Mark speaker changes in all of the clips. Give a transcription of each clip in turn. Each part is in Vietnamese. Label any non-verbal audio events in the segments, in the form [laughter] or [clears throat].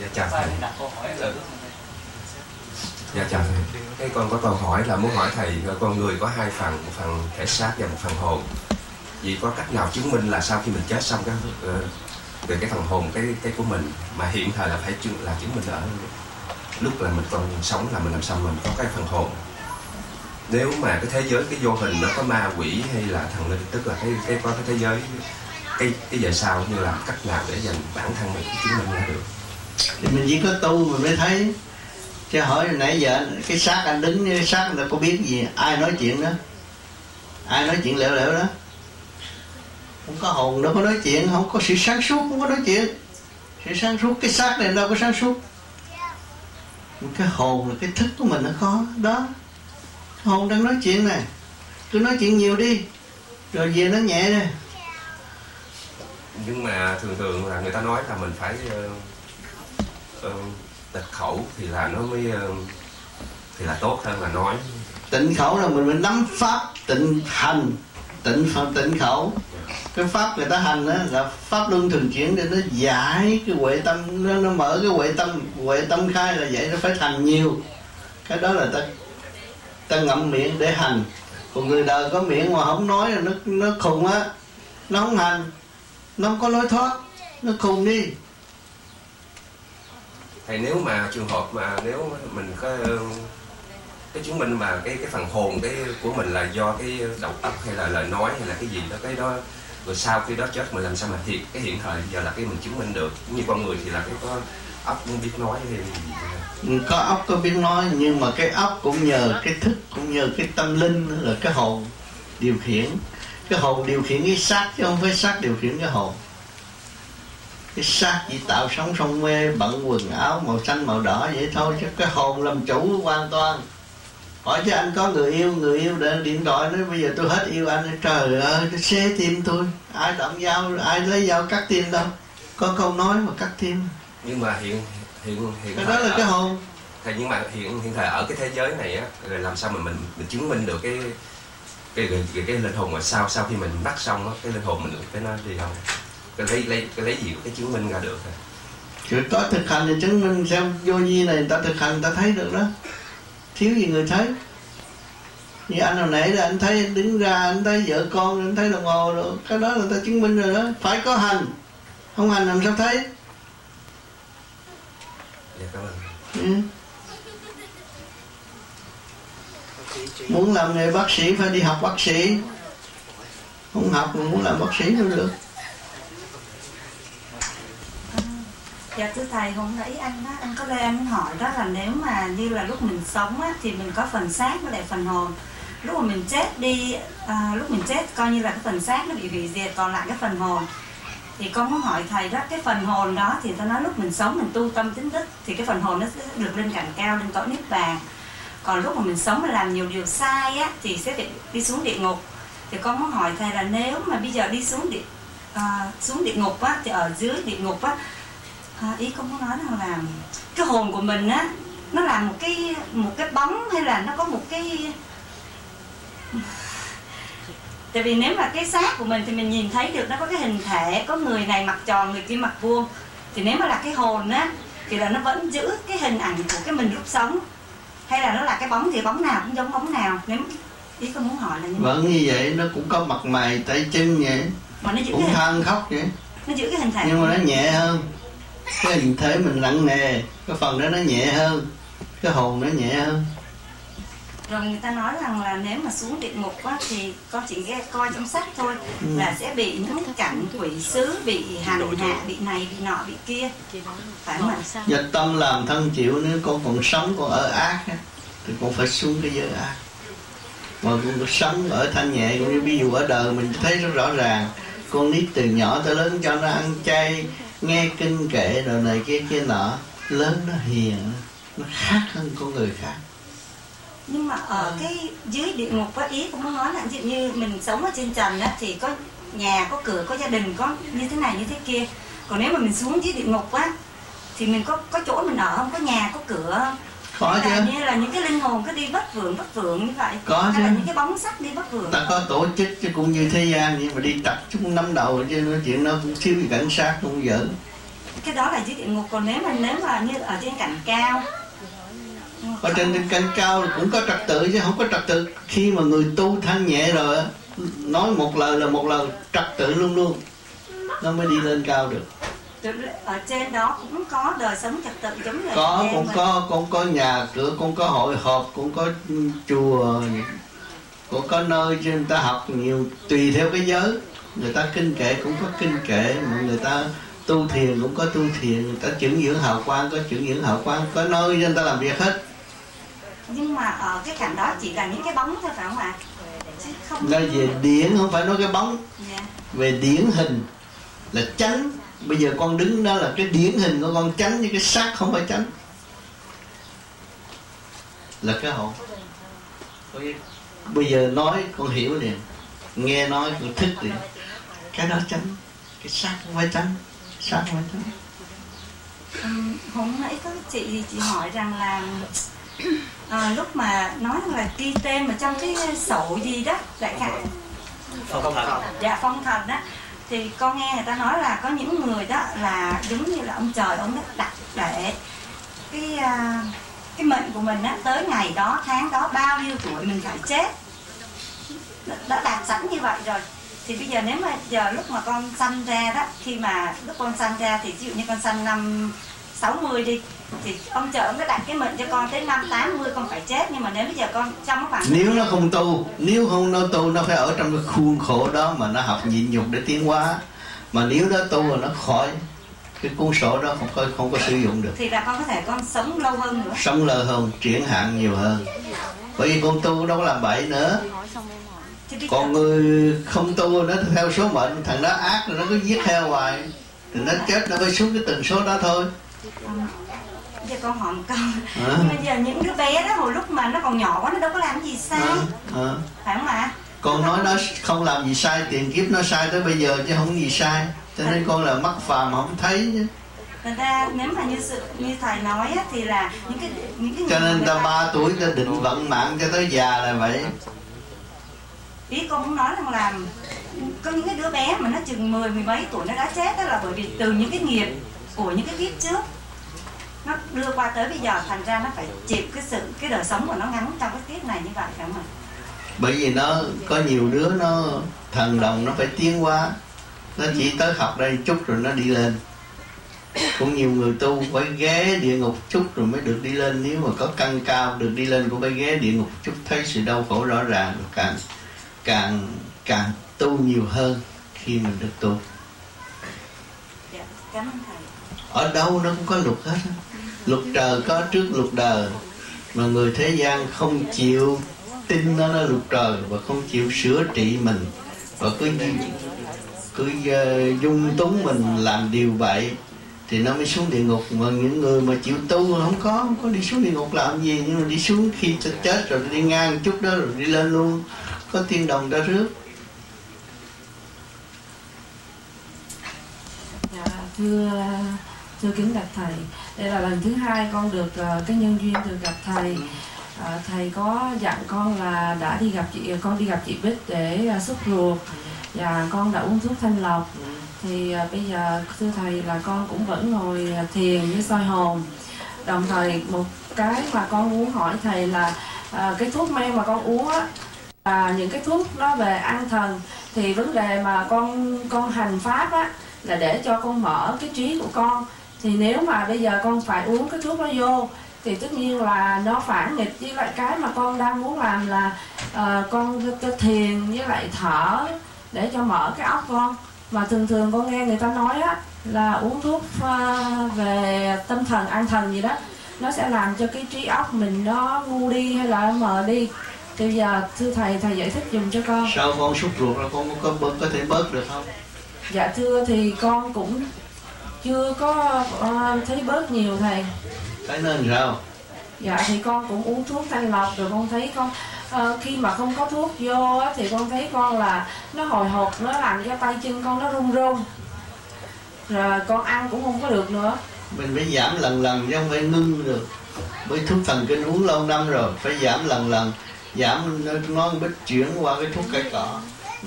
Speaker 1: dạ chào thầy. dạ chào thầy. Cái con có câu hỏi là muốn hỏi thầy con người có hai phần một phần thể xác và một phần hồn. Vì có cách nào chứng minh là sau khi mình chết xong cái ờ, về cái phần hồn cái cái của mình mà hiện thời là phải chứng là chứng minh ở lúc là mình còn sống là mình làm sao mình có cái phần hồn? Nếu mà cái thế giới cái vô hình nó có ma quỷ hay là thần linh tức là cái cái có cái thế giới cái cái giờ sau như làm cách nào để dành bản thân mình chứng minh ra được
Speaker 2: thì mình chỉ có tu mình mới thấy. Chứ hỏi nãy giờ, cái xác anh đứng, cái xác người ta có biết gì. Ai nói chuyện đó? Ai nói chuyện lẻo lẻo đó? Không có hồn, đâu có nói chuyện. Không có sự sáng suốt, không có nói chuyện. Sự sáng suốt, cái xác này đâu có sáng suốt. Cái hồn là cái thức của mình nó khó đó. Hồn đang nói chuyện này. Cứ nói chuyện nhiều đi. Rồi về nó nhẹ đi.
Speaker 1: Nhưng mà thường thường là người ta nói là mình phải ờ, uh, tịch khẩu thì là nó mới uh, thì là tốt hơn là nói.
Speaker 2: Tịnh khẩu là mình phải nắm pháp tịnh hành. Tịnh phật tịnh khẩu. Cái pháp người ta hành đó là pháp luân thường chuyển để nó giải cái huệ tâm nó, nó mở cái huệ tâm huệ tâm khai là vậy nó phải thành nhiều. Cái đó là ta ta ngậm miệng để hành. Còn người đời có miệng mà không nói là nó nó khùng á. Nó không hành. Nó không có lối thoát. Nó khùng đi
Speaker 1: thầy nếu mà trường hợp mà nếu mình có ờ, cái chứng minh mà cái cái phần hồn cái của mình là do cái đầu óc hay là lời nói hay là cái gì đó, cái đó, rồi sau khi đó chết mình làm sao mà thiệt cái hiện thời giờ là cái mình chứng minh được? Như con người thì là cái có óc cũng biết nói hay gì ừ,
Speaker 2: có óc có biết nói, nhưng mà cái óc cũng nhờ cái thức, cũng nhờ cái tâm linh là cái hồn điều khiển. Cái hồn điều khiển cái xác chứ không phải xác điều khiển cái hồn cái xác chỉ tạo sống sông mê bận quần áo màu xanh màu đỏ vậy thôi chứ cái hồn làm chủ hoàn toàn. Hỏi chứ anh có người yêu người yêu để điện thoại nói bây giờ tôi hết yêu anh trời ơi nó xé tim tôi. Ai động dao ai lấy dao cắt tim đâu. Có câu nói mà cắt tim.
Speaker 1: Nhưng mà hiện hiện hiện
Speaker 2: cái đó là cái hồn.
Speaker 1: Thì nhưng mà hiện hiện thời ở cái thế giới này á rồi làm sao mà mình mình chứng minh được cái cái cái, cái, cái linh hồn mà sau sau khi mình bắt xong á cái linh hồn mình được cái nó đi không cái lấy lấy cái lấy gì cái chứng minh ra được rồi.
Speaker 2: Chứ có thực hành thì chứng minh xem vô vi này người ta thực hành ta thấy được đó. Thiếu gì người thấy. Như anh hồi nãy là anh thấy anh đứng ra anh thấy vợ con anh thấy đồng hồ rồi cái đó là ta chứng minh rồi đó. Phải có hành. Không hành làm sao thấy?
Speaker 1: Dạ cảm ơn.
Speaker 2: Ừ. muốn làm nghề bác sĩ phải đi học bác sĩ. Không học mà muốn làm bác sĩ đâu được
Speaker 3: Dạ thưa thầy hôm nãy anh đó, anh có lên anh hỏi đó là nếu mà như là lúc mình sống á, thì mình có phần xác với lại phần hồn. Lúc mà mình chết đi à, lúc mình chết coi như là cái phần xác nó bị hủy diệt còn lại cái phần hồn. Thì con muốn hỏi thầy đó cái phần hồn đó thì ta nói lúc mình sống mình tu tâm tính đức thì cái phần hồn nó sẽ được lên cảnh cao lên cõi niết bàn. Còn lúc mà mình sống mà làm nhiều điều sai á thì sẽ bị đi xuống địa ngục. Thì con muốn hỏi thầy là nếu mà bây giờ đi xuống địa à, xuống địa ngục á thì ở dưới địa ngục á à, ý con muốn nói là cái hồn của mình á nó là một cái một cái bóng hay là nó có một cái tại vì nếu mà cái xác của mình thì mình nhìn thấy được nó có cái hình thể có người này mặt tròn người kia mặt vuông. Thì nếu mà là cái hồn á thì là nó vẫn giữ cái hình ảnh của cái mình lúc sống. Hay là nó là cái bóng thì bóng nào cũng giống bóng nào. Nếu ý con muốn hỏi là như
Speaker 2: vẫn như vậy nó cũng có mặt mày tay chân vậy
Speaker 3: mà nó giữ
Speaker 2: cũng
Speaker 3: cái
Speaker 2: than khóc vậy.
Speaker 3: Nó giữ cái hình thể
Speaker 2: nhưng mà nó nhẹ hơn cái hình thể mình nặng nề cái phần đó nó nhẹ hơn cái hồn nó nhẹ hơn.
Speaker 3: Rồi người ta nói rằng là nếu mà xuống địa ngục á, thì con chỉ nghe coi trong sách thôi
Speaker 2: Ừ.
Speaker 3: là sẽ bị những cảnh quỷ sứ bị hành hạ bị này bị nọ bị kia. Phải không ạ
Speaker 2: Và tâm làm thân chịu nếu con còn sống còn ở ác thì con phải xuống cái giới ác. Mà con sống ở thanh nhẹ cũng như ví dụ ở đời mình thấy rất rõ ràng. Con nít từ nhỏ tới lớn cho nó ăn chay nghe kinh kệ rồi này kia kia nọ lớn nó hiền nó khác hơn con người khác.
Speaker 3: Nhưng mà ở cái dưới địa ngục á ý cũng muốn nói là ví dụ như mình sống ở trên trần á thì có nhà có cửa có gia đình có như thế này như thế kia. Còn nếu mà mình xuống dưới địa ngục á thì mình có có chỗ mình ở không? Có nhà có cửa
Speaker 2: có chứ
Speaker 3: như là những cái linh hồn cứ đi bất vượng bất vượng như vậy.
Speaker 2: Có
Speaker 3: hay
Speaker 2: chứ.
Speaker 3: là những cái bóng sắc đi bất vượng.
Speaker 2: Ta có tổ chức chứ cũng như thế gian nhưng mà đi tập chúng nắm đầu chứ nói chuyện nó cũng thiếu gì cảnh sát không giỡn.
Speaker 3: Cái đó là dưới địa ngục còn nếu mà nếu mà như ở trên cảnh cao.
Speaker 2: Ở trên cánh cao cũng có trật tự chứ không có trật tự. Khi mà người tu thanh nhẹ rồi nói một lời là một lời trật tự luôn luôn. Nó mới đi lên cao được
Speaker 3: ở trên đó cũng có đời sống trật tự giống như
Speaker 2: có cũng
Speaker 3: mình.
Speaker 2: có cũng có nhà cửa cũng có hội họp cũng có chùa. Cũng có nơi cho người ta học nhiều tùy theo cái giới. Người ta kinh kệ cũng có kinh kệ mà người ta tu thiền cũng có tu thiền. Người ta chuyển dưỡng hào quang có chuyển dưỡng hào quang có nơi cho người ta làm việc hết.
Speaker 3: Nhưng mà ở cái cảnh đó chỉ là những cái bóng thôi phải không ạ? Không
Speaker 2: nói về điển không phải nói cái bóng.
Speaker 3: Dạ.
Speaker 2: về điển hình là chánh bây giờ con đứng đó là cái điển hình của con chánh như cái xác không phải chánh. Là cái hồn bây giờ nói con hiểu liền nghe nói con thích liền cái đó chánh. Cái xác không phải chánh. Xác không phải chánh.
Speaker 3: Ừm, hôm nãy có chị thì chị hỏi rằng là à, [clears throat] lúc mà nói là ghi tên mà trong cái sổ gì đó đại khái.
Speaker 4: Phong thần.
Speaker 3: Dạ phong thần đó thì con nghe người ta nói là có những người đó là giống như là ông trời ông đã đặt để cái à, cái mệnh của mình á tới ngày đó tháng đó bao nhiêu tuổi mình phải chết. Đã, đã đặt sẵn như vậy rồi. Thì bây giờ nếu mà giờ lúc mà con sanh ra đó khi mà lúc con sanh ra thì ví dụ như con sanh năm 60 đi. Thì ông trời ông đã đặt cái mệnh cho con tới năm 80 con phải chết. Nhưng mà nếu bây giờ con trong cái khoảng
Speaker 2: nếu nó không tu nếu không nó tu nó phải ở trong cái khuôn khổ đó mà nó học nhịn nhục để tiến hóa. Mà nếu nó tu rồi nó khỏi cái cuốn sổ đó không có không có sử dụng được.
Speaker 3: Thì là con có thể con sống lâu hơn nữa.
Speaker 2: Sống lơ hơn triển hạn nhiều hơn. Bởi vì con tu đâu có làm bậy nữa. Còn người không tu nó theo số mệnh thằng đó ác rồi nó cứ giết heo hoài. Thì nó chết nó phải xuống cái tần số đó thôi
Speaker 3: giờ con hỏi một câu.
Speaker 2: À,
Speaker 3: Nhưng mà giờ những đứa bé đó hồi lúc mà nó còn nhỏ quá nó đâu có làm gì sai.
Speaker 2: À, à.
Speaker 3: Phải không ạ?
Speaker 2: con nói nó không làm gì sai tiền kiếp nó sai tới bây giờ chứ không gì sai. Cho nên con là mắc phàm không thấy chứ.
Speaker 3: Người ta nếu mà như sự như thầy nói á, thì là những cái những cái
Speaker 2: cho nên ta ba tuổi ta định vận mạng cho tới già là vậy.
Speaker 3: Ý con muốn nói rằng là có những cái đứa bé mà nó chừng mười mười mấy tuổi nó đã chết đó là bởi vì từ những cái nghiệp của những cái kiếp trước nó đưa qua tới bây giờ thành ra nó phải chịu cái sự cái đời sống của nó ngắn trong cái kiếp này như vậy phải không ạ?
Speaker 2: bởi vì nó có nhiều đứa nó thần đồng nó phải tiến hóa. Nó chỉ tới học đây chút rồi nó đi lên. Cũng nhiều người tu phải ghé địa ngục chút rồi mới được đi lên. Nếu mà có căn cao được đi lên cũng phải ghé địa ngục chút thấy sự đau khổ rõ ràng rồi càng càng càng tu nhiều hơn khi mình được tu.
Speaker 3: Dạ,
Speaker 2: ở đâu nó cũng có luật hết luật trời có trước luật đời mà người thế gian không chịu tin nó là luật trời và không chịu sửa trị mình. Và cứ cứ uh, dung túng mình làm điều bậy thì nó mới xuống địa ngục. Mà những người mà chịu tu không có không có đi xuống địa ngục làm gì nhưng mà đi xuống khi chết rồi đi ngang chút đó rồi đi lên luôn có thiên đồng đã rước.
Speaker 5: Dạ, thưa thưa kính bạch thầy. Đây là lần thứ hai con được ờ, cái nhân duyên được gặp thầy. Ờ, thầy có dặn con là đã đi gặp chị con đi gặp chị Bích để uh, xúc ruột. Và con đã uống thuốc thanh lọc. Thì ờ, bây giờ thưa thầy là con cũng vẫn ngồi ờ, thiền với soi hồn. Đồng thời một cái mà con muốn hỏi thầy là ờ, cái thuốc men mà con uống á là những cái thuốc đó về an thần. Thì vấn đề mà con con hành pháp á là để cho con mở cái trí của con thì nếu mà bây giờ con phải uống cái thuốc đó vô thì tất nhiên là nó phản nghịch với lại cái mà con đang muốn làm là ờ, con cái thiền với lại thở để cho mở cái óc con. Mà thường thường con nghe người ta nói á là uống thuốc ờ, về tâm thần an thần gì đó nó sẽ làm cho cái trí óc mình nó ngu đi hay là mờ đi. Thì giờ thưa thầy thầy giải thích dùm cho con.
Speaker 2: Sao con xúc ruột là con có bớt có thể bớt được không?
Speaker 5: Dạ thưa thì con cũng chưa có ờ, thấy bớt nhiều thầy.
Speaker 2: Thấy nên sao
Speaker 5: Dạ thì con cũng uống thuốc thanh lọc rồi con thấy con ờ, khi mà không có thuốc vô á, thì con thấy con là nó hồi hộp nó làm cho tay chân con nó run run. Rồi con ăn cũng không có được nữa.
Speaker 2: Mình phải giảm lần lần chứ không phải ngưng được. Bởi thuốc thần kinh uống lâu năm rồi phải giảm lần lần. Giảm nó nó chuyển qua cái thuốc cây cỏ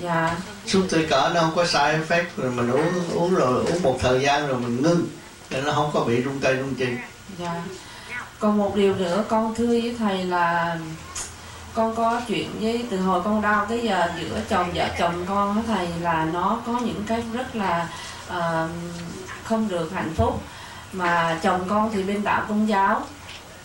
Speaker 5: dạ.
Speaker 2: Thuốc cây cỏ nó không có sai effect rồi mình uống uống rồi uống một thời gian rồi mình ngưng. Nên nó không có bị rung tay rung chân.
Speaker 5: Dạ. Còn một điều nữa con thưa với thầy là con có chuyện với từ hồi con đau tới giờ giữa chồng vợ chồng con với thầy là nó có những cái rất là uh, không được hạnh phúc. Mà chồng con thì bên đạo công giáo.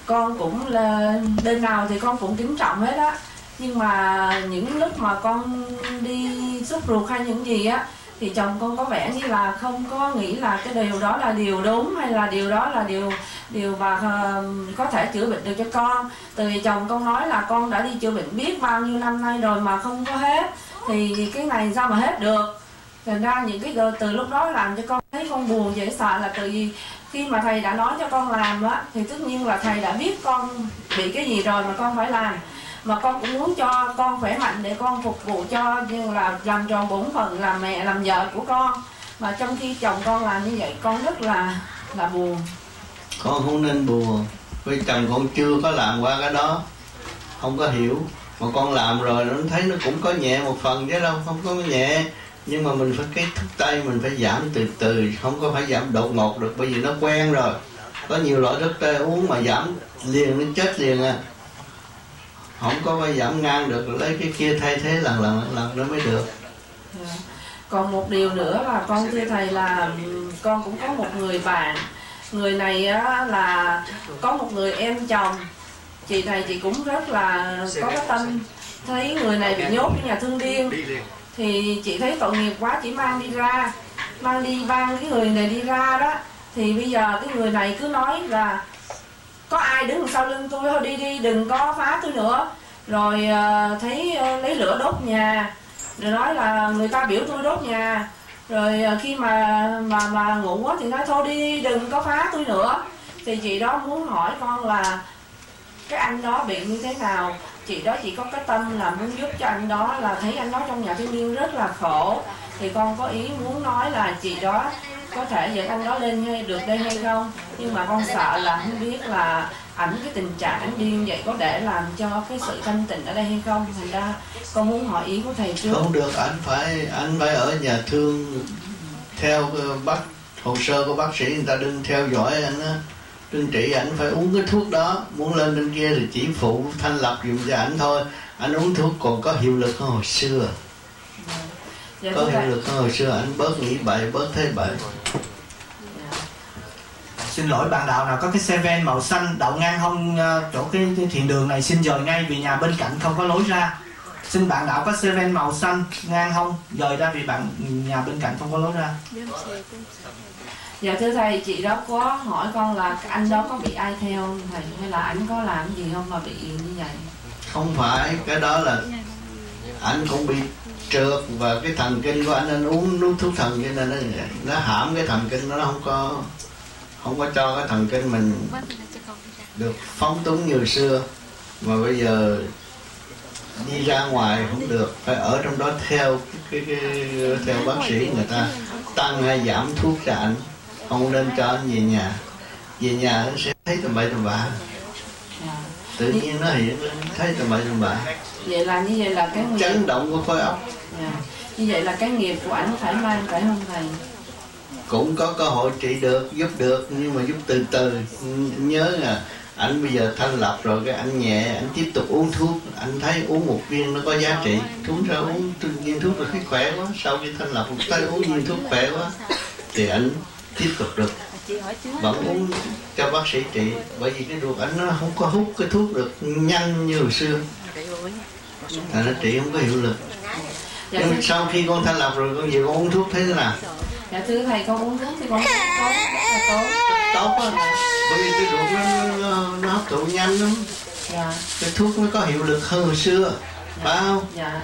Speaker 5: Con cũng là bên nào thì con cũng kính trọng hết á nhưng mà những lúc mà con đi xúc ruột hay những gì á thì chồng con có vẻ như là không có nghĩ là cái điều đó là điều đúng hay là điều đó là điều điều mà uh, có thể chữa bệnh được cho con. Từ chồng con nói là con đã đi chữa bệnh biết bao nhiêu năm nay rồi mà không có hết thì cái này sao mà hết được? Thành ra những cái từ lúc đó làm cho con thấy con buồn dễ sợ là từ gì khi mà thầy đã nói cho con làm á thì tất nhiên là thầy đã biết con bị cái gì rồi mà con phải làm mà con cũng muốn cho con khỏe mạnh để con phục vụ cho như là làm tròn bổn phận, làm mẹ, làm vợ của con. Mà trong khi chồng con làm như vậy, con rất là là buồn.
Speaker 2: Con không nên buồn. Vì chồng con chưa có làm qua cái đó. Không có hiểu. Mà con làm rồi nó thấy nó cũng có nhẹ một phần chứ đâu, không có nhẹ. Nhưng mà mình phải cái thức tay, mình phải giảm từ từ, không có phải giảm đột ngột được, bởi vì nó quen rồi. Có nhiều loại thức tê uống mà giảm liền, nó chết liền à không có bao giảm ngang được lấy cái kia thay thế lần lần lần nó mới được.
Speaker 5: Dạ. Còn một điều nữa là con thưa thầy là con cũng có một người bạn. Người này á, là có một người em chồng. Chị này chị cũng rất là có cái tâm. Thấy người này bị nhốt ở nhà thương điên. Thì chị thấy tội nghiệp quá chị mang đi ra. Mang đi mang cái người này đi ra đó. Thì bây giờ cái người này cứ nói là có ai đứng sau lưng tôi thôi đi đi đừng có phá tôi nữa. Rồi uh, thấy uh, lấy lửa đốt nhà. Rồi nói là người ta biểu tôi đốt nhà. Rồi uh, khi mà mà mà ngủ quá thì nói thôi đi đừng có phá tôi nữa. Thì chị đó muốn hỏi con là cái anh đó bị như thế nào? Chị đó chỉ có cái tâm là muốn giúp cho anh đó là thấy anh đó trong nhà thiếu niên rất là khổ thì con có ý muốn nói là chị đó có thể dẫn anh đó lên hay được đây hay không? Nhưng mà con sợ là không biết là ảnh cái tình trạng ảnh điên vậy có để làm cho cái sự thanh tịnh ở đây hay không? Thành ra con muốn hỏi ý của thầy trước.
Speaker 2: Không được anh phải anh phải ở nhà thương theo ờ, bác, hồ sơ của bác sĩ, người ta đừng theo dõi anh á. Đừng trị ảnh, phải uống cái thuốc đó. Muốn lên bên kia thì chỉ phụ thanh lập dùng cho ảnh thôi. Anh uống thuốc còn có hiệu lực hơn hồi xưa dạ, có hiệu lực hơn hồi xưa anh bớt nghĩ bậy bớt thấy bậy.
Speaker 4: Xin lỗi bạn đạo nào có cái xe ven màu xanh đậu ngang hông ờ, chỗ cái, cái thiền đường này xin dời ngay vì nhà bên cạnh không có lối ra. Xin bạn đạo có xe ven màu xanh ngang hông dời ra vì bạn nhà bên cạnh không có lối ra.
Speaker 5: Dạ thưa thầy chị đó có hỏi con là anh đó có bị ai theo không thầy? Hay là anh có làm gì không mà bị như vậy?
Speaker 2: Không phải cái đó là anh cũng bị trượt và cái thần kinh của anh anh uống nuốt thuốc thần cho nên nó, nó hãm cái thần kinh nó không có không có cho cái thần kinh mình được phóng túng như xưa. Mà bây giờ đi ra ngoài không được phải ở trong đó theo cái, cái, cái theo bác sĩ người ta. Tăng hay giảm thuốc cho anh không nên cho anh về nhà. Về nhà anh sẽ thấy tầm bậy tầm bạ tự nhiên nó hiện thấy tầm bậy tầm bạ.
Speaker 5: Vậy là như vậy là cái
Speaker 2: nghiệp... chấn động của khối óc.
Speaker 5: Yeah. như vậy là cái nghiệp của anh phải mang phải không thầy?
Speaker 2: Cũng có cơ hội trị được giúp được nhưng mà giúp từ từ. Nhớ là anh bây giờ thanh lập rồi cái anh nhẹ anh tiếp tục uống thuốc. Anh thấy uống một viên nó có giá trị. Uống ra uống viên thuốc rồi thấy khỏe quá. Sau khi thanh lập tay uống viên thuốc khỏe quá thì anh tiếp tục được vẫn uống cho bác sĩ trị bởi vì cái ruột anh nó không có hút cái thuốc được nhanh như hồi xưa. Là nó trị không có hiệu lực. Dạ, nhưng sau khi con thanh lập rồi con về con uống thuốc thế nào?
Speaker 5: Dạ thưa thầy con uống thuốc thì con là tốt.
Speaker 2: Tốt á bởi vì cái ruột nó, nó hấp thụ nhanh lắm. Dạ. cái thuốc nó có hiệu lực hơn hồi xưa. Dạ. phải không?
Speaker 5: Dạ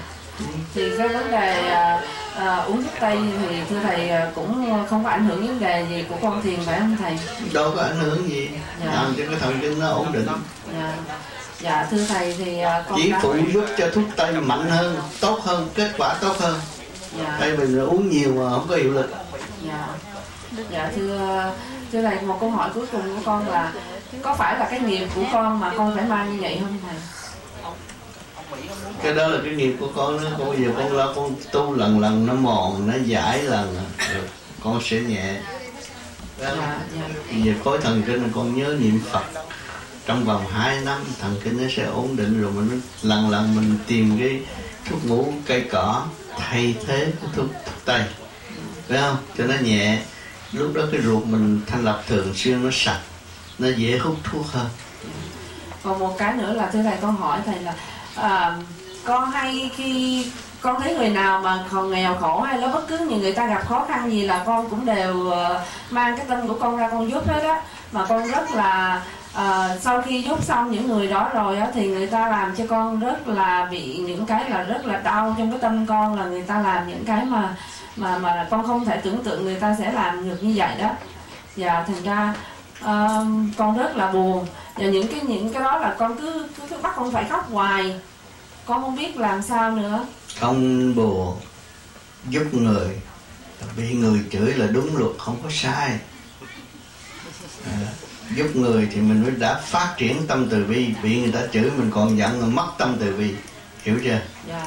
Speaker 5: thì cái vấn đề à, à, uống thuốc tây thì thưa thầy à, cũng không có ảnh hưởng vấn đề gì của con thiền phải không thầy?
Speaker 2: Đâu có ảnh hưởng gì. Dạ. làm cho cái thần kinh nó ổn định.
Speaker 5: Dạ. Dạ thưa thầy thì à, con
Speaker 2: chỉ phụ giúp cho thuốc tây mạnh hơn tốt hơn kết quả tốt hơn. Dạ. tây mình uống nhiều mà không có hiệu lực.
Speaker 5: Dạ. Dạ thưa thưa thầy một câu hỏi cuối cùng của con là có phải là cái nghiệp của con mà con phải mang như vậy không thầy
Speaker 2: cái đó là cái nghiệp của con đó. Con bây giờ con lo con tu lần lần nó mòn nó giải lần. Con sẽ nhẹ. Dạ,
Speaker 5: dạ.
Speaker 2: về khối thần kinh con nhớ niệm Phật trong vòng 2 năm thần kinh nó sẽ ổn định rồi mình lần lần mình tìm cái thuốc ngủ cây cỏ thay thế cái thuốc, thuốc tây. Phải không? Cho nó nhẹ. Lúc đó cái ruột mình thanh lọc thường xuyên nó sạch nó dễ hút thuốc hơn.
Speaker 5: Còn một cái nữa là thưa thầy con hỏi thầy là à, con hay khi con thấy người nào mà còn nghèo khổ hay là bất cứ những người ta gặp khó khăn gì là con cũng đều uh, mang cái tâm của con ra con giúp hết á. Mà con rất là uh, sau khi giúp xong những người đó rồi á thì người ta làm cho con rất là bị những cái là rất là đau trong cái tâm con là người ta làm những cái mà mà mà con không thể tưởng tượng người ta sẽ làm được như vậy đó. Và thành ra uh, con rất là buồn. Và những cái những cái đó là con cứ cứ, cứ bắt con phải khóc hoài con không biết làm sao nữa.
Speaker 2: Không buồn giúp người bị người chửi là đúng luật không có sai. À, giúp người thì mình mới đã phát triển tâm từ bi. Bị người ta chửi mình còn giận là mất tâm từ bi. Hiểu chưa?
Speaker 5: Dạ.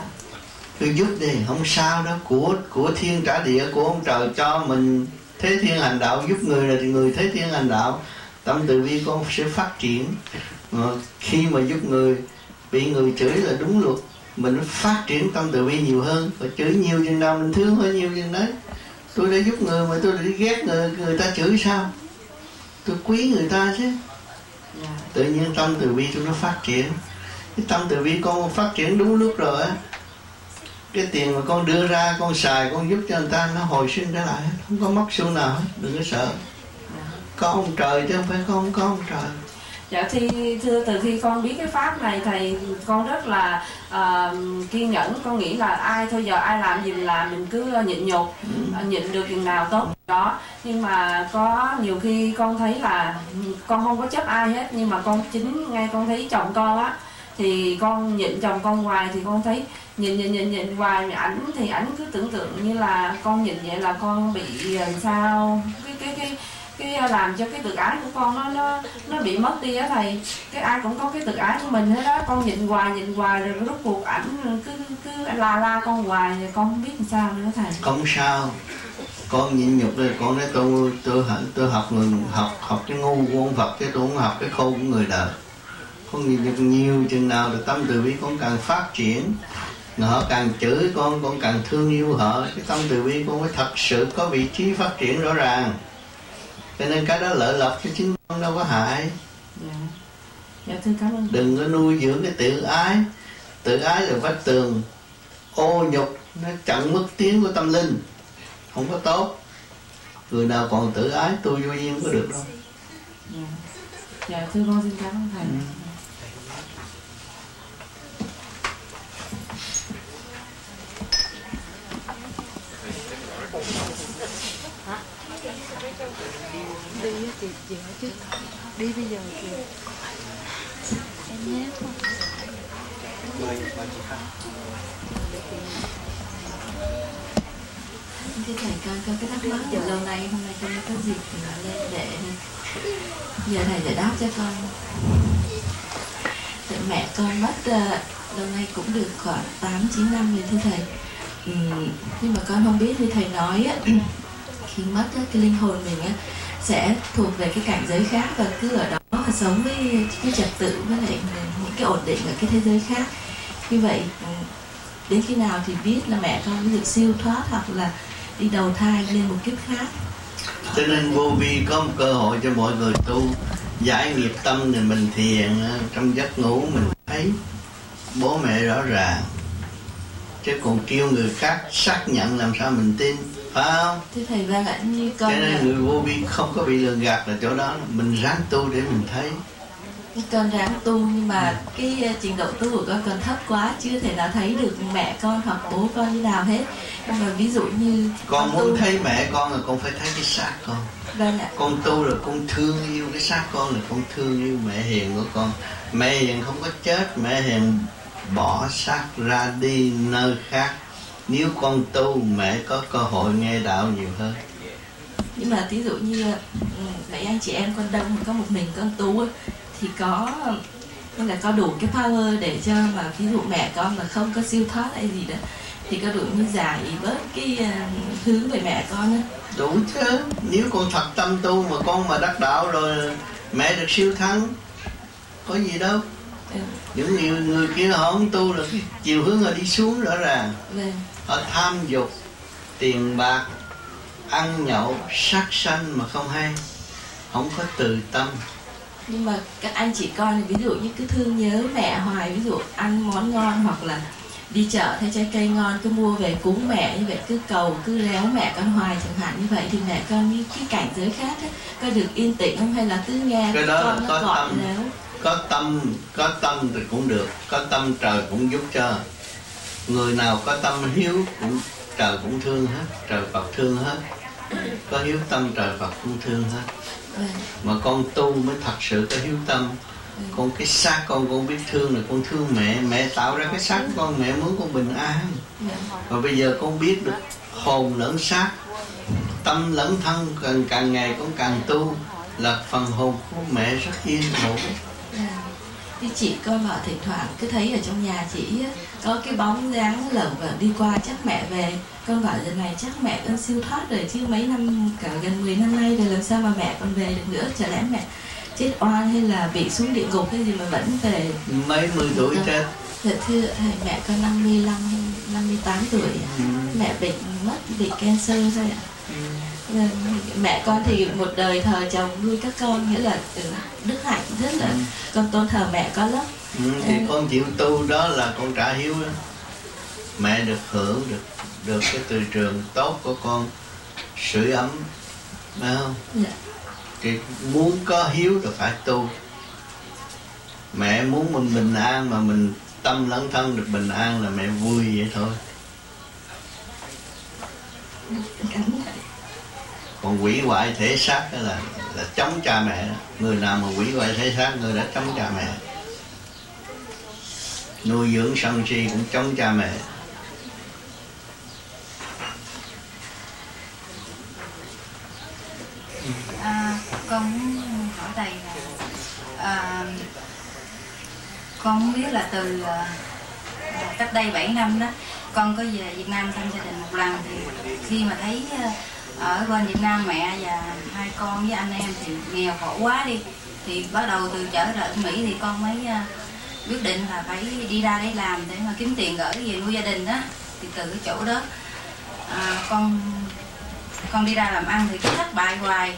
Speaker 2: Cứ giúp đi không sao đó của của thiên trả địa của ông trời cho mình. Thế thiên hành đạo giúp người là người thế thiên hành đạo. Tâm từ bi con sẽ phát triển. Ờ, khi mà giúp người bị người chửi là đúng luật. Mình phát triển tâm từ bi nhiều hơn. Và chửi nhiều chừng nào mình thương hơn nhiều chừng đấy. Tôi đã giúp người mà tôi lại ghét người người ta chửi sao? Tôi quý người ta chứ.
Speaker 5: Dạ.
Speaker 2: Tự nhiên tâm từ bi tôi nó phát triển. Cái tâm từ bi con phát triển đúng lúc rồi á. Cái tiền mà con đưa ra con xài con giúp cho người ta nó hồi sinh trở lại. Không có mất xu nào hết đừng có sợ. Có ông trời chứ không phải không có ông trời
Speaker 5: Dạ thì thưa từ khi con biết cái pháp này thầy con rất là uh, kiên nhẫn. Con nghĩ là ai thôi giờ ai làm gì mình làm mình cứ nhịn nhục uh, nhịn được chừng nào tốt đó. Nhưng mà có nhiều khi con thấy là con không có chấp ai hết nhưng mà con chính ngay con thấy chồng con á thì con nhịn chồng con hoài thì con thấy nhịn nhịn nhịn nhịn hoài ảnh thì ảnh cứ tưởng tượng như là con nhịn vậy là con bị làm sao? Cái cái cái cái ờ, làm cho cái tự ái của con nó nó nó bị mất đi á thầy. Cái ai cũng có cái tự ái của mình hết đó con nhịn hoài nhịn hoài rồi rốt cuộc ảnh ờ, cứ cứ la la con hoài rồi con không biết làm sao nữa thầy.
Speaker 2: Không sao. Con nhịn nhục rồi con nói tôi tôi học tôi học người, học học cái ngu của ông Phật chứ tôi không học cái khô của người đời. Con nhịn nhục nhiều chừng nào thì tâm từ bi con càng phát triển. Họ càng chửi con con càng thương yêu họ, cái tâm từ bi con mới thật sự có vị trí phát triển rõ ràng cho nên cái đó lợi lộc cho chính con đâu có hại.
Speaker 5: Dạ. Dạ thưa cảm ơn.
Speaker 2: Đừng có nuôi dưỡng cái tự ái. Tự ái là vách tường. Ô nhục nó chặn mức tiến của tâm linh. Không có tốt. Người nào còn tự ái tu vô duyên có được đâu.
Speaker 5: Dạ. Dạ thưa con xin cảm ơn thầy.
Speaker 6: Đi á chị chị hỏi chứ đi bây giờ kìa. Em nhé.
Speaker 7: Thưa thầy con có cái thắc mắc từ lâu nay hôm nay con có dịp thì lên để giờ thầy giải đáp cho con. Thì mẹ con mất ờ, lâu nay cũng được khoảng 8 9 năm rồi thưa thầy. Ừ, nhưng mà con không biết như thầy nói á, [clears throat] khi mất á, cái linh hồn mình á, sẽ thuộc về cái cảnh giới khác và cứ ở đó và sống với cái trật tự với lại những cái ổn định ở cái thế giới khác. Như vậy ừ, đến khi nào thì biết là mẹ con mới được siêu thoát hoặc là đi đầu thai lên một kiếp khác.
Speaker 2: Cho nên vô vi có một cơ hội cho mọi người tu, giải nghiệp tâm thì mình thiền ờ, trong giấc ngủ mình thấy bố mẹ rõ ràng. Chứ còn kêu người khác xác nhận làm sao mình tin phải không?
Speaker 7: Thưa thầy vâng ạ như
Speaker 2: cho
Speaker 7: con
Speaker 2: nên người vô vi không có bị lường gạt là chỗ đó mình ráng tu để mình thấy.
Speaker 7: Con ráng tu nhưng mà cái uh, trình độ tu của con còn thấp quá chưa thể nào thấy được mẹ con hoặc bố con như nào hết. Nhưng mà ví dụ như
Speaker 2: con muốn
Speaker 7: tu
Speaker 2: thấy mẹ con là con phải thấy cái xác con.
Speaker 7: Vâng ạ.
Speaker 2: Con tu là con thương yêu cái xác con là con thương yêu mẹ hiền của con. Mẹ hiền không có chết mẹ hiền bỏ xác ra đi nơi khác nếu con tu mẹ có cơ hội nghe đạo nhiều hơn.
Speaker 7: Nhưng mà ví dụ như ừ, mấy anh chị em con đông có một mình con tu thì có nên là có đủ cái power để cho mà ví dụ mẹ con mà không có siêu thoát hay gì đó thì có đủ như giải bớt cái uh, hướng về mẹ con á.
Speaker 2: Đủ chứ. Nếu con thật tâm tu mà con mà đắc đạo rồi mẹ được siêu thắng có gì đâu.
Speaker 7: Ừ.
Speaker 2: những người, người kia họ không tu là chiều hướng họ đi xuống rõ ràng.
Speaker 7: Vâng.
Speaker 2: Họ tham dục tiền bạc ăn nhậu sát sanh mà không hay. Không có từ tâm.
Speaker 7: Nhưng mà các anh chị con ví dụ như cứ thương nhớ mẹ hoài ví dụ ăn món ngon hoặc là đi chợ thấy trái cây ngon cứ mua về cúng mẹ như vậy cứ cầu cứ réo mẹ con hoài chẳng hạn như vậy thì mẹ con như cái cảnh giới khác ấy, có được yên tĩnh không hay là cứ nghe
Speaker 2: cái đó
Speaker 7: con
Speaker 2: là
Speaker 7: nó
Speaker 2: có
Speaker 7: gọi
Speaker 2: tâm.
Speaker 7: réo
Speaker 2: có tâm có tâm thì cũng được. Có tâm trời cũng giúp cho người nào có tâm hiếu cũng trời cũng thương hết, trời Phật thương hết. Có hiếu tâm trời Phật cũng thương hết. Mà con tu mới thật sự có hiếu tâm. Con cái xác con con biết thương là con thương mẹ. Mẹ tạo ra cái xác con, mẹ muốn con bình an. Và bây giờ con biết được hồn lẫn xác, tâm lẫn thân, càng càng ngày con càng tu, là phần hồn của mẹ rất yên ổn.
Speaker 7: Thì chị con bảo thỉnh thoảng cứ thấy ở trong nhà chị có cái bóng dáng lởn vởn đi qua chắc mẹ về. Con bảo giờ này chắc mẹ con siêu thoát rồi chứ mấy năm cả gần 10 năm nay rồi làm sao mà mẹ còn về được nữa? Chả lẽ mẹ chết oan hay là bị xuống địa ngục hay gì mà vẫn về?
Speaker 2: Mấy mươi tuổi chết.
Speaker 7: Dạ thưa thầy mẹ con 55 hay 58 tuổi ạ.
Speaker 2: Ừ.
Speaker 7: mẹ bệnh mất bị cancer thôi ạ. Vâng, mẹ con thì một đời thờ chồng nuôi các con nghĩa là ừ, đức hạnh rất là con tôn thờ mẹ con lắm.
Speaker 2: Ừ, thì con chịu tu đó là con trả hiếu đó mẹ được hưởng được được cái từ trường tốt của con sưởi ấm phải không?
Speaker 7: Dạ.
Speaker 2: thì muốn có hiếu là phải tu. Mẹ muốn mình bình an mà mình tâm lẫn thân được bình an là mẹ vui vậy thôi.
Speaker 7: Cảm
Speaker 2: còn hủy hoại thể xác đó là là chống cha mẹ. Người nào mà hủy hoại thể xác người đã chống cha mẹ. Nuôi dưỡng sân si cũng chống cha mẹ.
Speaker 8: À, con hỏi thầy là à, con muốn biết là từ à, cách đây 7 năm đó con có về Việt Nam thăm gia đình một lần thì khi mà thấy à, ở bên Việt Nam mẹ và hai con với anh em thì nghèo khổ quá đi. Thì bắt đầu từ trở lại ở Mỹ thì con mới à, quyết định là phải đi ra để làm để mà kiếm tiền gửi về nuôi gia đình đó. Thì từ cái chỗ đó à, con con đi ra làm ăn thì cứ thất bại hoài.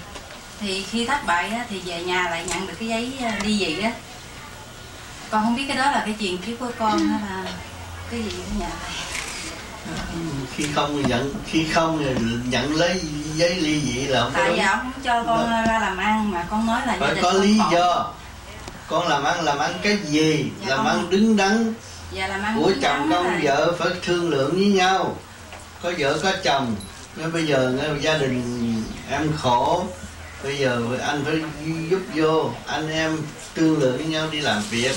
Speaker 8: Thì khi thất bại á, thì về nhà lại nhận được cái giấy à, ly dị á. Con không biết cái đó là cái truyền kiếp của con hay là cái gì ở nhà
Speaker 2: khi không thì nhận khi không thì nhận lấy giấy ly dị là không
Speaker 8: tại ông không cho con à, ra làm ăn mà con nói là
Speaker 2: phải có lý
Speaker 8: khổ.
Speaker 2: do. Con làm ăn làm ăn cái gì?
Speaker 8: Dạ
Speaker 2: làm
Speaker 8: con-
Speaker 2: ăn đứng đắn.
Speaker 8: Dạ làm ăn
Speaker 2: của chồng con vợ phải thương lượng với nhau. Có vợ có chồng. Nên bây giờ nghe gia đình em khổ. Bây giờ anh phải giúp vô. Anh em thương lượng với nhau đi làm việc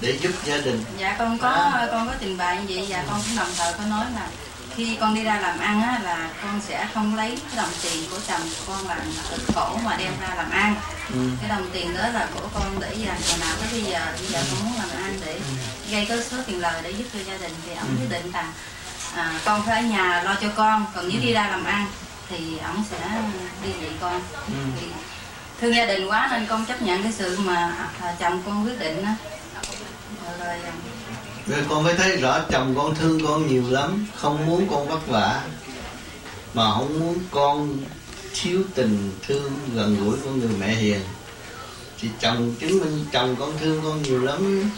Speaker 2: để giúp gia đình.
Speaker 8: Dạ con có
Speaker 2: À.
Speaker 8: con có trình bày như vậy và con cũng đồng thời có nói là khi con đi ra làm ăn á, là con sẽ không lấy cái đồng tiền của chồng của con làm cực khổ mà đem ra làm ăn.
Speaker 2: Ừ.
Speaker 8: cái đồng tiền đó là của con để dành hồi nào tới bây giờ bây giờ con muốn làm ăn để gây có số tiền lời để giúp cho gia đình. Thì ông quyết định là à, con phải ở nhà lo cho con còn nếu đi ra làm ăn thì ông sẽ đi dạy con.
Speaker 2: Ừ.
Speaker 8: thì thương gia đình quá nên con chấp nhận cái sự mà à, chồng con quyết định á rồi,
Speaker 2: con phải thấy rõ chồng con thương con nhiều lắm Không muốn con vất vả. Mà không muốn con thiếu tình thương gần gũi của người mẹ hiền. Thì chồng chứng minh chồng con thương con nhiều lắm.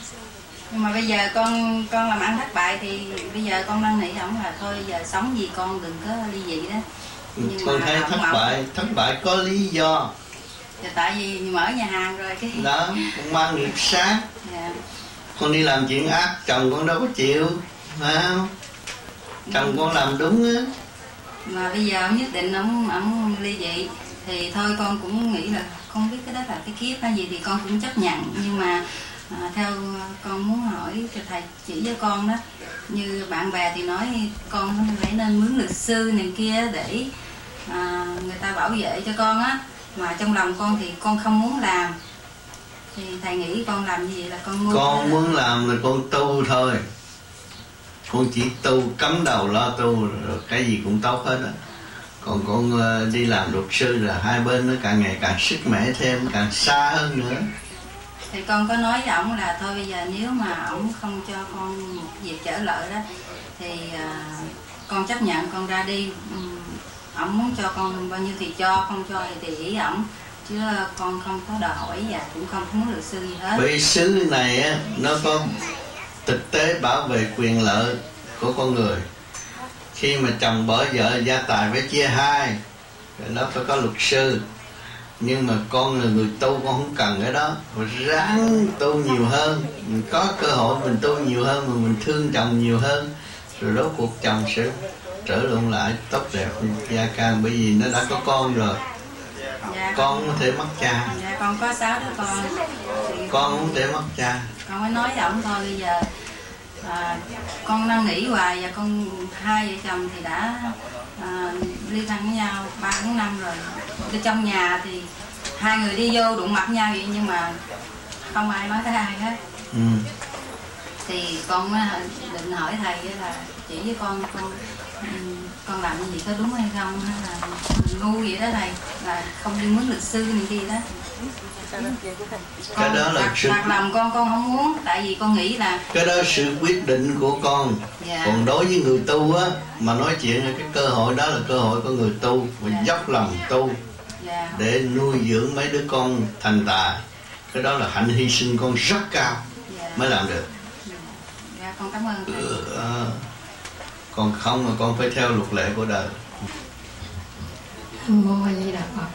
Speaker 8: Nhưng mà bây giờ con con làm ăn thất bại thì bây giờ con năn nỉ ổng là thôi giờ sống gì con đừng có ly dị đó. Nhưng
Speaker 2: Con thấy
Speaker 8: ông
Speaker 2: thất bại Thất bại có lý do.
Speaker 8: Thì tại vì mở nhà hàng rồi cái
Speaker 2: Đó Con mang nghiệp sát
Speaker 8: dạ.
Speaker 2: Con đi làm chuyện ác Chồng con đâu có chịu Phải không? Chồng con làm đúng á.
Speaker 8: Mà bây giờ ông nhất định ông ông ly dị thì thôi con cũng nghĩ là không biết cái đó là cái kiếp hay gì thì con cũng chấp nhận. Nhưng mà à, theo con muốn hỏi cho thầy chỉ cho con đó như bạn bè thì nói con phải nên mướn luật sư này kia để à, người ta bảo vệ cho con á. Mà trong lòng con thì con không muốn làm thì thầy nghĩ con làm gì là con ngu
Speaker 2: con muốn làm là con tu thôi. Con chỉ tu cắm đầu lo tu rồi cái gì cũng tốt hết á. Còn con ờ, đi làm luật sư là hai bên nó càng ngày càng sức mẻ thêm càng xa hơn nữa.
Speaker 8: Thì con có nói với ổng là thôi bây giờ nếu mà ổng không cho con một việc trở lợi đó thì à, con chấp nhận con ra đi. Ổng muốn cho con bao nhiêu thì cho không cho thì tùy ý ổng chứ con không có đòi hỏi và cũng không muốn luật sư gì hết.
Speaker 2: Bởi xứ này á, nó có thực tế bảo vệ quyền lợi của con người. Khi mà chồng bỏ vợ gia tài phải chia hai rồi nó phải có luật sư. Nhưng mà con là người tu, con không cần cái đó. Mình ráng tu nhiều hơn. Mình có cơ hội mình tu nhiều hơn, mà mình thương chồng nhiều hơn, rồi rốt cuộc chồng sẽ trở lộn lại, tốt đẹp, gia càng bởi vì nó đã có con rồi
Speaker 8: dạ,
Speaker 2: con không thể mất cha.
Speaker 8: Dạ con có sáu đứa con. Thì
Speaker 2: con không thể mất cha.
Speaker 8: Con mới nói với ổng thôi bây giờ à, con đang nghĩ hoài và con hai vợ chồng thì đã à, ly thân với nhau ba bốn năm rồi. Ở trong nhà thì hai người đi vô đụng mặt nhau vậy nhưng mà không ai nói tới ai hết.
Speaker 2: Ừ.
Speaker 8: thì con định hỏi thầy là chỉ với con con ừm, con làm như gì có đúng hay không hay là ngu vậy đó thầy là không đi mướn luật sư này kia đó.
Speaker 2: Cái đó là
Speaker 8: đặt,
Speaker 2: sự
Speaker 8: đặt lòng con con không muốn tại vì con nghĩ là
Speaker 2: cái đó sự quyết định của con.
Speaker 8: Dạ.
Speaker 2: Còn đối với người tu á mà nói chuyện là cái cơ hội đó là cơ hội của người tu mà
Speaker 8: Dạ.
Speaker 2: dốc lòng tu
Speaker 8: dạ.
Speaker 2: để nuôi dưỡng mấy đứa con thành tài. Cái đó là hạnh hy sinh con rất cao
Speaker 8: dạ.
Speaker 2: mới làm được.
Speaker 8: Dạ con cảm ơn thầy.
Speaker 2: Ừ, à, còn không mà con phải theo luật lệ của đời.
Speaker 9: Mô A Di Đà Phật.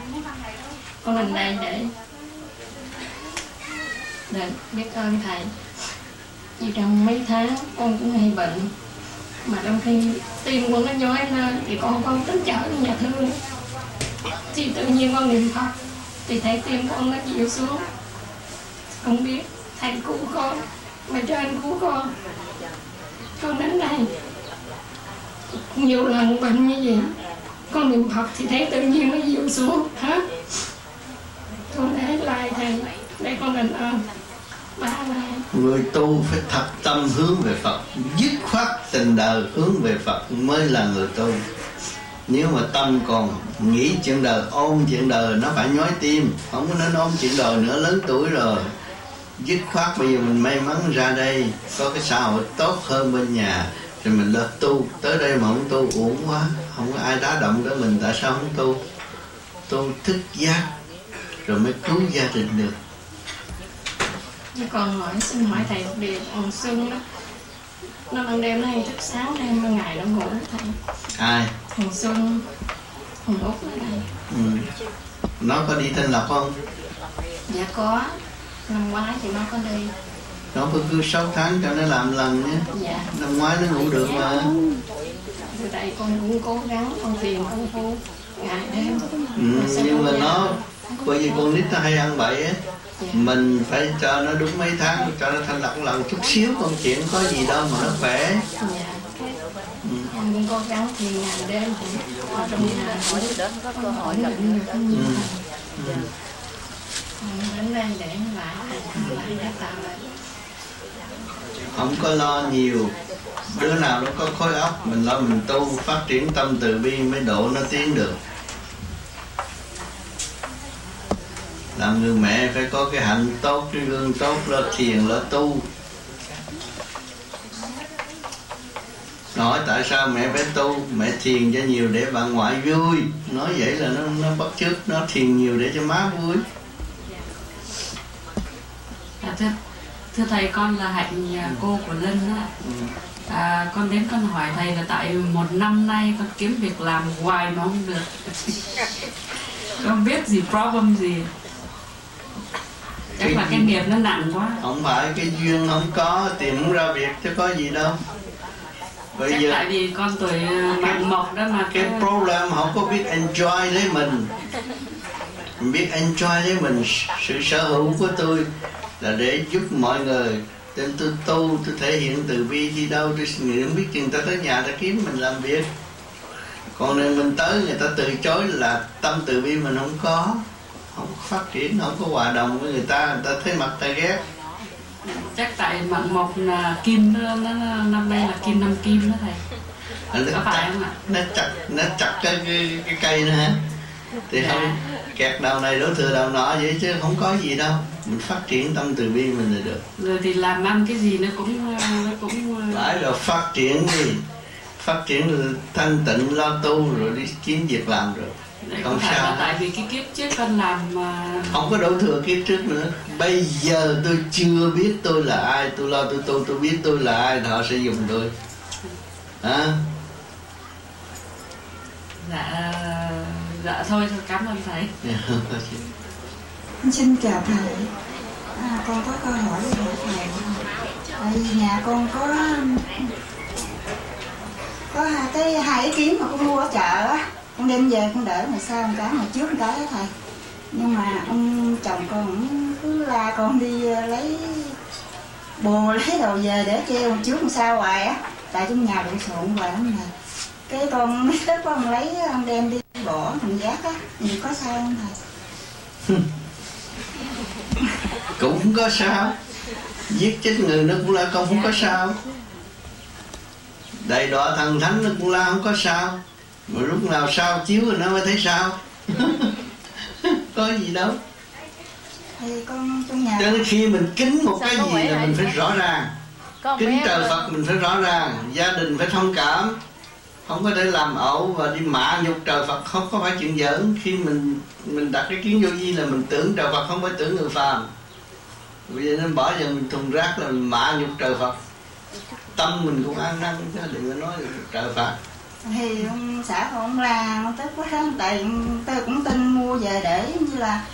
Speaker 9: Con lên đây để để biết ơn thầy. Vì trong mấy tháng, con cũng hay bệnh. Mà đôi khi tim con nó nhói lên, thì con không tính trở đi nhà thương. Thì tự nhiên con niệm Phật, thì thấy tim con nó dịu xuống. Không biết thầy cứu con, mà cho anh cứu con. Con đến đây nhiều lần bệnh như vậy con niệm Phật thì thấy tự nhiên nó dịu xuống, hết. Con để lại thầy, để con đền ơn. Ba lại
Speaker 2: người tu phải thật tâm hướng về Phật, dứt khoát tình đời hướng về Phật mới là người tu. Nếu mà tâm còn nghĩ chuyện đời, ôm chuyện đời, nó phải nhói tim, không có nên ôm chuyện đời nữa, lớn tuổi rồi. Dứt khoát bây giờ mình may mắn ra đây, có cái xã hội tốt hơn bên nhà rồi mình lo tu. Tới đây mà không tu uổng quá. Không có ai đá động tới mình tại sao không tu? Tu thức giác rồi mới cứu gia đình được.
Speaker 9: Con hỏi xin hỏi thầy một điều. Còn Xuân đó nó ban đêm nó hay thức sáng đêm ban ngày nó ngủ thầy.
Speaker 2: Ai?
Speaker 9: Thằng Xuân thằng Út ở đây
Speaker 2: ừ. nó có đi thanh lọc không?
Speaker 9: Dạ có. Năm ngoái thì nó có đi
Speaker 2: nó phải cứ 6 tháng cho nó làm lần nhé.
Speaker 9: Dạ.
Speaker 2: Năm ngoái nó ngủ được mà.
Speaker 9: Từ đây con cũng cố gắng con tìm công phu ngày đêm
Speaker 2: ừ, nhưng mà nó bởi vì con nít nó hay ăn bậy á.
Speaker 9: Dạ.
Speaker 2: mình phải cho nó đúng mấy tháng cho nó thanh lọc lần chút xíu công chuyện có gì đâu mà nó khỏe.
Speaker 9: Dạ
Speaker 2: ừ.
Speaker 9: con cũng cố gắng thì ngày đêm thì ở trong nhà hỏi
Speaker 6: đến có cơ hội gặp
Speaker 9: được
Speaker 2: Ừ. Ừ.
Speaker 9: Con đến đây để lại lại tạo lại
Speaker 2: không có lo nhiều. Đứa nào nó có khối óc mình lo mình tu phát triển tâm từ bi mới độ nó tiến được. Làm người mẹ phải có cái hạnh tốt cái gương tốt lo thiền lo tu. Nói tại sao mẹ phải tu? Mẹ thiền cho nhiều để bà ngoại vui. Nói vậy là nó nó bắt chước nó thiền nhiều để cho má vui.
Speaker 5: À, thưa, thầy con là hạnh nhà cô của Linh á.
Speaker 2: ừ.
Speaker 5: À, con đến con hỏi thầy là tại một năm nay con kiếm việc làm hoài mà không được. [laughs] Không biết gì problem gì. Chắc là cái nghiệp nó nặng quá.
Speaker 2: Không phải cái duyên không có tìm không ra việc chứ có gì đâu. Bây
Speaker 5: chắc
Speaker 2: giờ
Speaker 5: tại vì con tuổi ờ, mạng mộc đó mà
Speaker 2: cái
Speaker 5: cứ-
Speaker 2: problem không có biết enjoy lấy mình mình. Biết enjoy lấy mình sự sở hữu của tôi là để giúp mọi người. Nên tôi tu tôi thể hiện từ bi đi đâu tôi không biết chừng ta tới nhà ta kiếm mình làm việc. Còn nên mình tới người ta từ chối là tâm từ bi mình không có không phát triển không có hòa đồng với người ta người ta thấy mặt ta ghét.
Speaker 5: Chắc tại mận một là kim nó, nó, nó năm nay là kim năm kim đó thầy.
Speaker 2: Nó
Speaker 5: có phải
Speaker 2: chặt
Speaker 5: không ạ?
Speaker 2: nó chặt nó chặt cái cái, cái cây nữa hả? Thì
Speaker 5: Dạ.
Speaker 2: không kẹt đầu này đổ thừa đầu nọ vậy chứ không có gì đâu. Mình phát triển tâm từ bi mình là được.
Speaker 5: Rồi thì làm ăn cái gì nó cũng ờ, nó cũng ờ,
Speaker 2: phải rồi phát triển đi. Phát triển thanh tịnh lo tu rồi đi kiếm việc làm rồi.
Speaker 5: Đấy,
Speaker 2: không sao.
Speaker 5: là tại vì cái kiếp trước con làm mà
Speaker 2: không có đổ thừa kiếp trước nữa. Bây giờ tôi chưa biết tôi là ai. Tôi lo tôi tu tôi biết tôi là ai thì họ sẽ dùng tôi. Hả?
Speaker 5: Dạ dạ thôi thôi cảm ơn thầy. [laughs]
Speaker 3: Xin chào thầy. À, Con có câu hỏi để hỏi thầy? Tại vì nhà con có Có hai cái hai ý kiến mà con mua ở chợ á. Con đem về con để ngày sau một cái ngày trước một cái đó thầy. Nhưng mà ông chồng con cũng cứ la con đi ờ, lấy Bồ [laughs] lấy đồ về để treo một trước một sau hoài á. Tại trong nhà bị xộn hoài lắm này cái con mới tức con lấy con đem đi bỏ thùng rác á. Thì có sao không thầy? [laughs]
Speaker 2: Cũng không có sao. Giết chết người nó cũng là không không có sao. Đầy đọa thần thánh nó cũng là không có sao. Mà lúc nào sao chiếu thì nó mới thấy sao. [laughs] Có gì đâu.
Speaker 3: Thì con trong nhà
Speaker 2: cho nên khi mình kính một
Speaker 6: Sao
Speaker 2: cái gì là mình phải rõ ràng. Kính trời
Speaker 6: rồi.
Speaker 2: Phật mình phải rõ ràng. Gia đình phải thông cảm không có thể làm ẩu và đi mạ nhục trời Phật không có phải chuyện giỡn. Khi mình mình đặt cái kiến vô vi là mình tưởng trời Phật không phải tưởng người phàm. Vì vậy nên bỏ vào mình thùng rác là mình mạ nhục trời Phật. Tâm mình cũng an năng chứ đừng có nói là trời Phật.
Speaker 3: Thì ông xã của ông la ông tức quá tại tôi cũng tin mua về để như là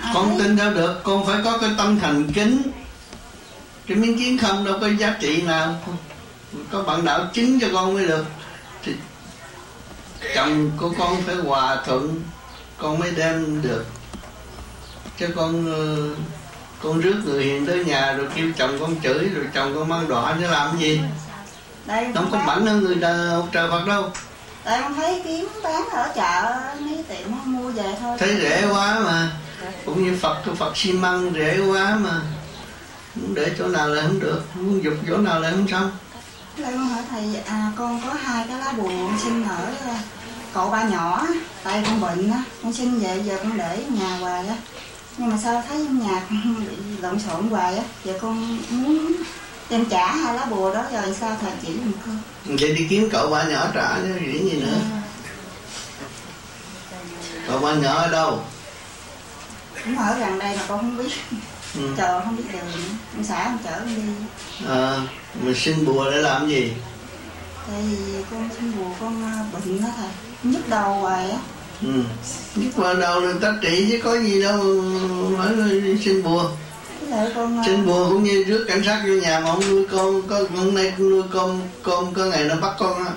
Speaker 3: à,
Speaker 2: con tin đâu được con phải có cái tâm thành kính. Cái miếng kiến không đâu có giá trị nào. Có bạn đạo chứng cho con mới được chồng của con phải hòa thuận con mới đem được. Chứ con ờ, con rước người hiền tới nhà rồi kêu chồng con chửi rồi chồng con mang đọa chứ làm gì?
Speaker 3: Đây
Speaker 2: không có bảnh hơn người đời trời Phật đâu.
Speaker 3: Tại con thấy kiếm bán ở chợ mấy tiệm mua về thôi.
Speaker 2: Thấy rẻ quá mà. Cũng như Phật cái Phật xi măng rẻ quá mà. Muốn để chỗ nào là không được muốn dục chỗ nào là không xong
Speaker 3: đây con hỏi thầy à con có hai cái lá bùa xin ở ờ, cậu ba nhỏ tại con bệnh á con xin về giờ con để nhà hoài á. Nhưng mà sao thấy trong nhà con [laughs] bị lộn xộn hoài á? Giờ con muốn đem trả hai lá bùa đó rồi sao thầy chỉ giùm con?
Speaker 2: Vậy đi kiếm cậu ba nhỏ trả chứ gì nữa? Cậu ba nhỏ ở đâu?
Speaker 3: Cũng ở gần đây mà con không biết
Speaker 2: ừ.
Speaker 3: chờ không biết đường ông xã ông chở con đi.
Speaker 2: À, mình xin bùa để làm gì?
Speaker 3: Tại vì con xin bùa con ờ, bệnh đó thầy. Nhức đầu hoài á.
Speaker 2: Ừ. nhức vào đầu rồi ta trị chứ có gì đâu đi xin bùa.
Speaker 3: Con ờ,
Speaker 2: xin bùa cũng như rước cảnh sát vô nhà mà không nuôi con có hôm nay con nuôi con con có ngày nó bắt con á.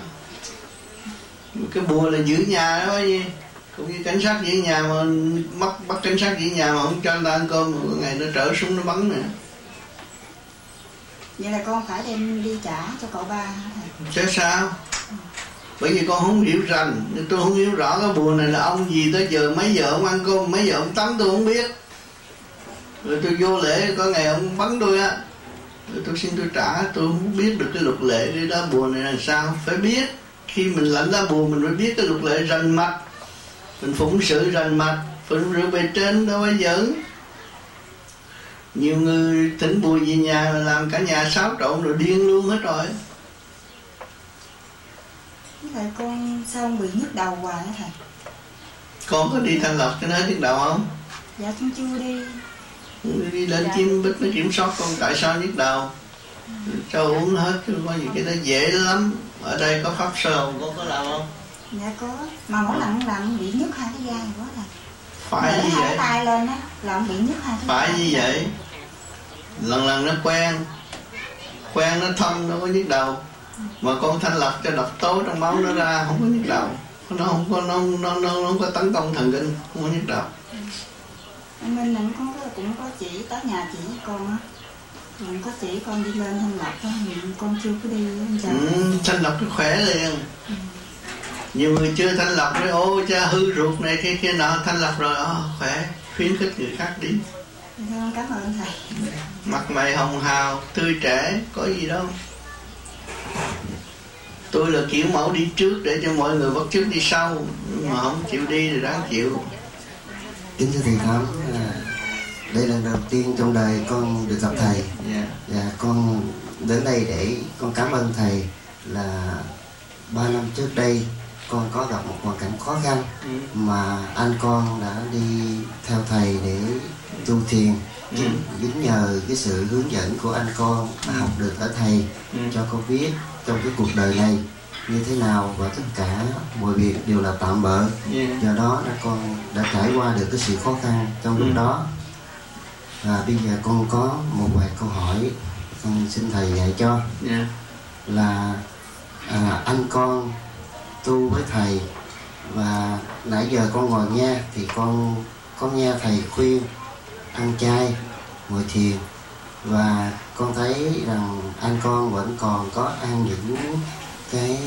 Speaker 2: Cái bùa là giữ nhà đó gì cũng như cảnh sát giữ nhà mà bắt bắt cảnh sát giữ nhà mà không cho người ta ăn cơm có ngày nó trở súng nó bắn nè.
Speaker 3: Vậy là con phải đem đi trả cho cậu ba hả thầy?
Speaker 2: Chứ sao? Bởi vì con không hiểu rành tôi không hiểu rõ cái bùa này là ông gì tới giờ mấy giờ ông ăn cơm mấy giờ ông tắm tôi không biết. Rồi tôi vô lễ có ngày ông bắn tôi á. Rồi tôi xin tôi trả tôi không biết được cái luật lệ cái đó bùa này là sao. Phải biết khi mình lãnh lá bùa mình phải biết cái luật lệ rành mạch mình phụng sự rành mạch phụng sự bề trên đâu phải giỡn. Nhiều người thỉnh bùa về nhà làm cả nhà xáo trộn rồi điên luôn hết rồi.
Speaker 3: Lại con sao bị nhức đầu hoài á thầy
Speaker 2: con có đi thanh lọc cho nó nhức đầu không?
Speaker 3: Dạ con chưa đi.
Speaker 2: Đi lên
Speaker 3: Dạ.
Speaker 2: chim bích nó kiểm soát con tại sao nhức đầu. Cho uống hết chứ có gì cái đó dễ lắm. Ở đây có pháp hồn con có làm không
Speaker 3: dạ có. Mà mỗi lần làm bị nhức hai cái vai quá thầy
Speaker 2: phải
Speaker 3: để
Speaker 2: như vậy.
Speaker 3: tay lên á là bị nhức hai cái
Speaker 2: phải như vậy. Lần lần nó quen. Quen nó thông nó có nhức đầu. Mà con thanh lọc cho độc tố trong máu nó ra không có nhức đầu. Nó không có nó nó nó, nó không có tấn công thần kinh không có nhức đầu.
Speaker 3: Anh Minh định con có, cũng có chỉ tới nhà chỉ con á. Mình có chỉ con đi lên thanh lọc á con chưa có đi
Speaker 2: ừ, thanh lọc nó khỏe liền nhiều người chưa thanh lọc nói ô cha hư ruột này kia kia nọ thanh lọc rồi ờ, khỏe khuyến khích người khác đi.
Speaker 3: Vâng, cảm ơn thầy.
Speaker 2: Mặt mày hồng hào tươi trẻ có gì đâu. Tôi là kiểu mẫu đi trước để cho mọi người bắt chước đi sau nhưng mà không chịu đi thì đáng chịu.
Speaker 10: Kính thưa thầy khám à, đây là lần đầu tiên trong đời con được gặp thầy.
Speaker 2: Yeah.
Speaker 10: và con đến đây để con cảm ơn thầy là ba năm trước đây con có gặp một hoàn cảnh khó khăn
Speaker 2: Ừ.
Speaker 10: mà anh con đã đi theo thầy để tu thiền
Speaker 2: Ừ.
Speaker 10: chính, chính nhờ cái sự hướng dẫn của anh con đã học được ở thầy
Speaker 2: Ừ.
Speaker 10: cho con biết trong cái cuộc đời này như thế nào và tất cả mọi việc đều là tạm bợ
Speaker 2: Yeah.
Speaker 10: do đó là con đã trải qua được cái sự khó khăn trong lúc
Speaker 2: Ừ.
Speaker 10: đó và bây giờ con có một vài câu hỏi con xin thầy dạy cho
Speaker 2: Yeah.
Speaker 10: là à, anh con tu với thầy. Và nãy giờ con ngồi nghe thì con có nghe thầy khuyên ăn chay ngồi thiền. Và con thấy rằng anh con vẫn còn có ăn những cái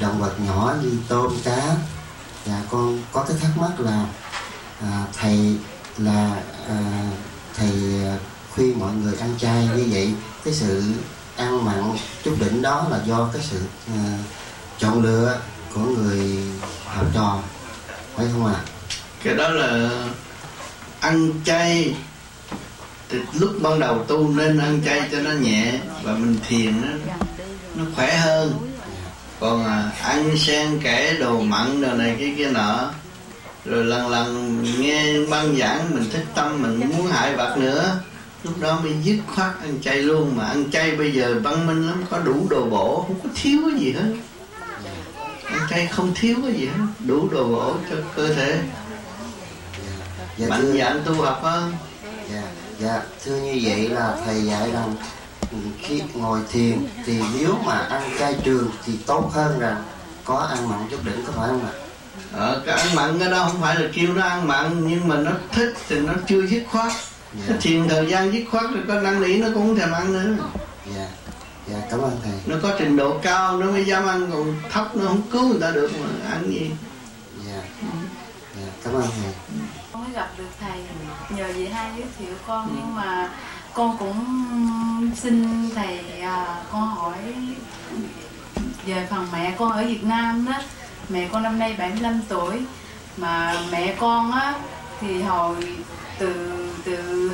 Speaker 10: động vật nhỏ như tôm cá. Và con có cái thắc mắc là à, thầy là à, thầy à, khuyên mọi người ăn chay như vậy cái sự ăn mặn chút đỉnh đó là do cái sự à, chọn lựa của người học trò phải không ạ?
Speaker 2: Cái đó là ăn chay. Thì lúc ban đầu tu nên ăn chay cho nó nhẹ và mình thiền nó nó khỏe hơn. Còn à, ăn xen kẽ đồ mặn đồ này kia kia nọ. Rồi lần lần nghe băng giảng mình thích tâm mình muốn hại vật nữa. Lúc đó mới dứt khoát ăn chay luôn. Mà ăn chay bây giờ văn minh lắm có đủ đồ bổ không có thiếu cái gì hết ăn chay không thiếu cái gì hết đủ đồ bổ cho cơ thể.
Speaker 10: Dạ
Speaker 2: mạnh
Speaker 10: thưa,
Speaker 2: dạn tu học hơn
Speaker 10: dạ, dạ thưa như vậy là thầy dạy rằng khi ngồi thiền thì nếu mà ăn chay trường thì tốt hơn rằng có ăn mặn chút đỉnh có phải không ạ?
Speaker 2: Ờ, cái ăn mặn cái đó không phải là kêu nó ăn mặn nhưng mà nó thích thì nó chưa dứt khoát.
Speaker 10: Dạ.
Speaker 2: Nó thiền thời gian dứt khoát rồi có năng nỉ nó cũng không thèm ăn nữa.
Speaker 10: Dạ dạ cảm ơn thầy.
Speaker 2: Nó có trình độ cao nó mới dám ăn còn thấp nó không cứu người ta được mà ăn gì.
Speaker 10: Dạ. Dạ cảm ơn thầy.
Speaker 11: Con mới gặp được thầy. Nhờ chị hai giới thiệu con nhưng mà con cũng xin thầy à, con hỏi về phần mẹ con ở Việt Nam đó. Mẹ con năm nay 75 tuổi. Mà mẹ con á thì hồi từ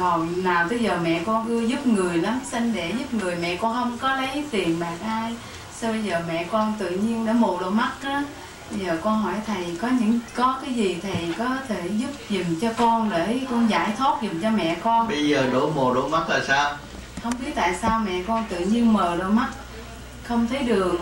Speaker 11: hồi nào tới giờ mẹ con ưa giúp người lắm sanh đẻ giúp người. Mẹ con không có lấy tiền bạc ai. Sao bây giờ mẹ con tự nhiên đã mù đôi mắt á? Bây giờ con hỏi thầy có những có cái gì thầy có thể giúp giùm cho con để con giải thoát giùm cho mẹ con?
Speaker 2: Bây giờ đổ mồ đổ mắt là sao?
Speaker 11: Không biết tại sao mẹ con tự nhiên mờ đôi mắt không thấy đường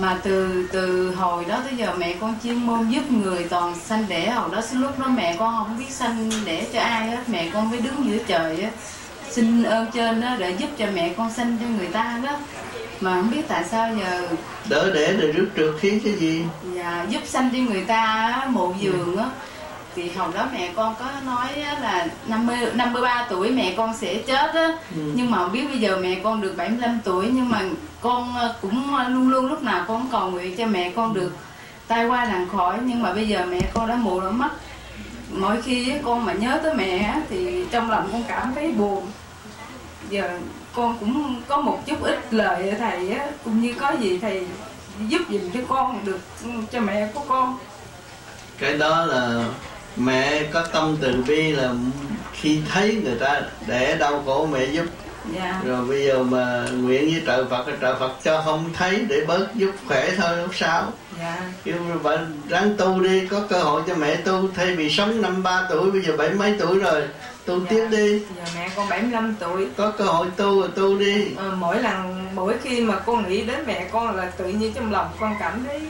Speaker 11: mà từ từ hồi đó tới giờ mẹ con chuyên môn giúp người toàn sanh đẻ. Hồi đó lúc đó mẹ con không biết sanh đẻ cho ai hết. Mẹ con mới đứng giữa trời á xin ơn trên đó để giúp cho mẹ con sanh cho người ta đó. Mà không biết tại sao giờ
Speaker 2: đỡ đẻ rồi rước trượt khiến cái gì?
Speaker 11: Dạ, giúp sanh cho người ta á, mộ giường á thì hồi đó mẹ con có nói á là 50 53 tuổi mẹ con sẽ chết á.
Speaker 2: Ừ.
Speaker 11: nhưng mà không biết bây giờ mẹ con được 75 tuổi nhưng mà con ờ, cũng luôn luôn lúc nào con cũng cầu nguyện cho mẹ con được tai qua nạn khỏi nhưng mà bây giờ mẹ con đã mù đôi mắt. Mỗi khi con mà nhớ tới mẹ á, thì trong lòng con cảm thấy buồn. Giờ con cũng có một chút ít lời thầy á cũng như có gì thầy giúp giùm cho con được cho mẹ của con.
Speaker 2: Cái đó là mẹ có tâm từ bi là khi thấy người ta đẻ đau khổ mẹ giúp.
Speaker 11: Dạ.
Speaker 2: Rồi bây giờ mà nguyện với trợ Phật trợ Phật cho không thấy để bớt giúp khỏe thôi không sao.
Speaker 11: Dạ.
Speaker 2: Kêu bạn ráng tu đi có cơ hội cho mẹ tu. Thay vì sống năm ba tuổi bây giờ bảy mấy tuổi rồi tu tiếp đi.
Speaker 12: Giờ mẹ con 75 tuổi.
Speaker 2: Có cơ hội tu rồi tu đi.
Speaker 12: Ờ, mỗi lần mỗi khi mà con nghĩ đến mẹ con là tự nhiên trong lòng con cảm thấy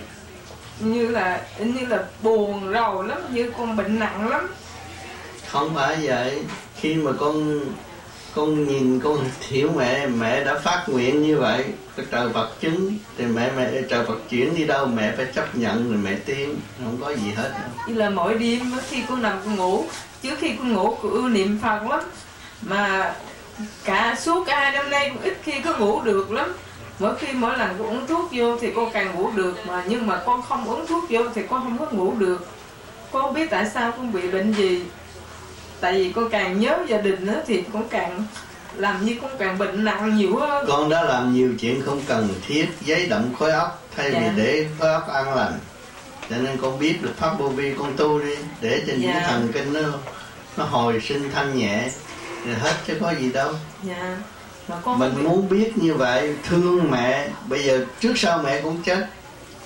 Speaker 12: như là như là buồn rầu lắm như con bệnh nặng lắm.
Speaker 2: Không phải vậy. Khi mà con con nhìn con hiểu mẹ mẹ đã phát nguyện như vậy trời Phật chứng. Thì mẹ mẹ trời Phật chuyển đi đâu mẹ phải chấp nhận rồi mẹ tin. Không có gì hết.
Speaker 12: Như là mỗi đêm khi con nằm con ngủ trước khi con ngủ con ưa niệm Phật lắm. Mà cả suốt hai năm nay con ít khi có ngủ được lắm mỗi khi mỗi lần con uống thuốc vô thì con càng ngủ được mà nhưng mà con không uống thuốc vô thì con không có ngủ được. Con không biết tại sao con bị bệnh gì. Tại vì con càng nhớ gia đình á thì con càng làm như con càng bệnh nặng nhiều hơn
Speaker 2: con đã làm nhiều chuyện không cần thiết giấy động khối óc thay vì
Speaker 12: Dạ.
Speaker 2: để khối óc an lành. Cho nên con biết được pháp vô vi con tu đi để cho những
Speaker 12: Dạ.
Speaker 2: cái thần kinh nó nó hồi sinh thanh nhẹ rồi hết chứ có gì đâu.
Speaker 12: Dạ
Speaker 2: mình muốn biết như vậy thương mẹ bây giờ trước sau mẹ cũng chết.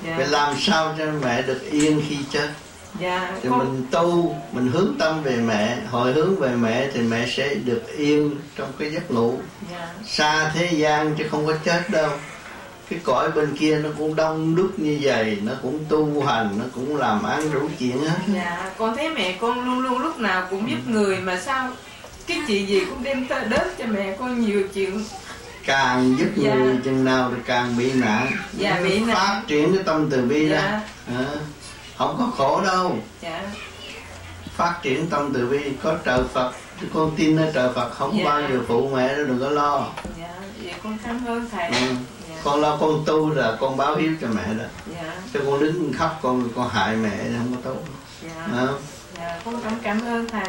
Speaker 12: Dạ.
Speaker 2: Phải làm sao cho mẹ được yên khi chết?
Speaker 12: Dạ
Speaker 2: thì
Speaker 12: con
Speaker 2: mình tu mình hướng tâm về mẹ. Hồi hướng về mẹ thì mẹ sẽ được yên trong cái giấc ngủ.
Speaker 12: Dạ.
Speaker 2: Xa thế gian chứ không có chết đâu. Cái cõi bên kia nó cũng đông đúc như vậy nó cũng tu hành nó cũng làm ăn đủ chuyện hết.
Speaker 12: Dạ con thấy mẹ con luôn luôn lúc nào cũng giúp người mà sao cái chuyện gì cũng đem tới đến cho mẹ con nhiều chuyện.
Speaker 2: Càng giúp
Speaker 12: Dạ.
Speaker 2: người chừng nào thì càng bị nạn.
Speaker 12: Dạ, bị nạn.
Speaker 2: phát triển cái tâm từ bi ra.
Speaker 12: Dạ.
Speaker 2: Ờ, không có khổ đâu.
Speaker 12: Dạ.
Speaker 2: Phát triển tâm từ bi có trời Phật. Con tin ở trời Phật không
Speaker 12: Dạ.
Speaker 2: bao giờ phụ mẹ đâu đừng có lo.
Speaker 12: Dạ vậy con cảm ơn thầy.
Speaker 2: Ừ.
Speaker 12: dạ.
Speaker 2: Con lo con tu là con báo hiếu cho mẹ đó.
Speaker 12: Dạ.
Speaker 2: Chứ con đứng khóc con con hại mẹ thì không có tốt.
Speaker 12: Dạ.
Speaker 2: Ờ.
Speaker 12: dạ con cảm ơn thầy